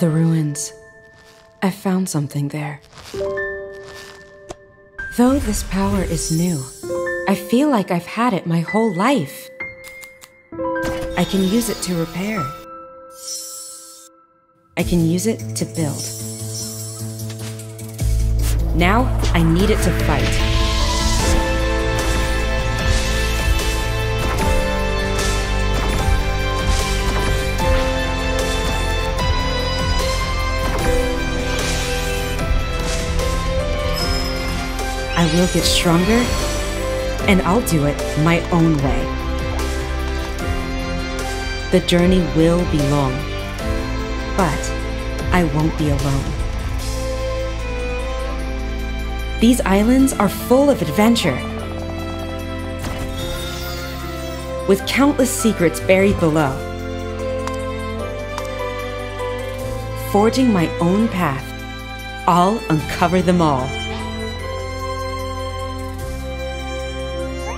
The ruins. I found something there. Though this power is new, I feel like I've had it my whole life. I can use it to repair. I can use it to build. Now, I need it to fight. I will get stronger, and I'll do it my own way. The journey will be long, but I won't be alone. These islands are full of adventure, with countless secrets buried below. Forging my own path, I'll uncover them all.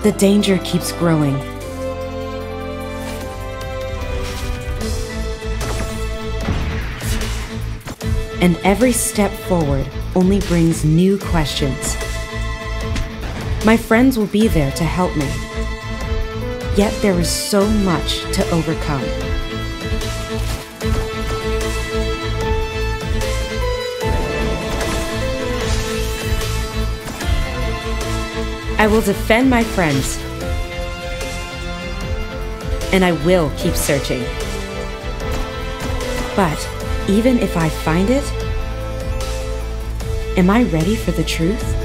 The danger keeps growing. And every step forward only brings new questions. My friends will be there to help me. Yet there is so much to overcome. I will defend my friends. And I will keep searching. But even if I find it, am I ready for the truth?